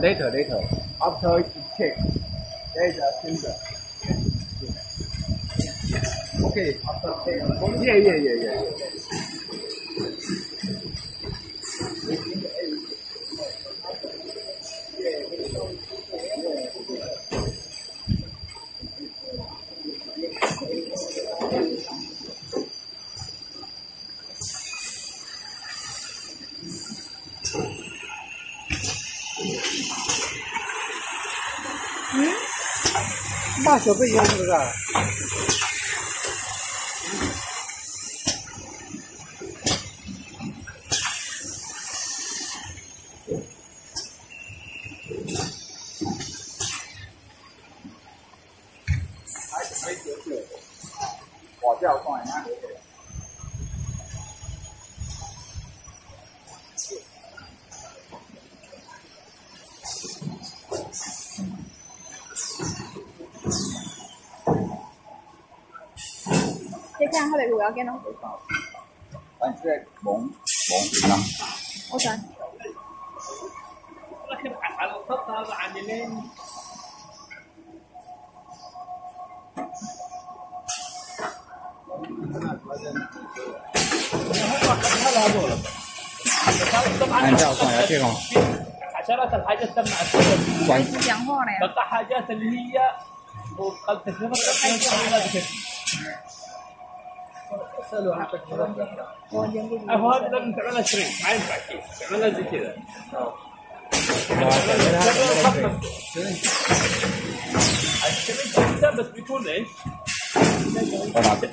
later, later. After it check, there's a finger. Okay, after check. Yeah, yeah, yeah, yeah. yeah. 大小不一样是不是？还还有点我叫宋海安trang hơi bị gùi ở kia nó. Anh sẽ bốn, bốn, năm. Ok. لكن على الخط هذا عن يمين Anh theo khỏi ở kia không? عشرات الحاجات تمنع السبب Quanh. Chẳng hoa này. بقى حاجات اللي هي وقد تكلمت Ồ, dân cái gì? هذا لازم تعملها شريك ما ينفع كذا تعملها زي كذا الشريك انت بس بيكون ايش؟ Có nào tiếp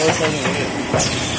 都是三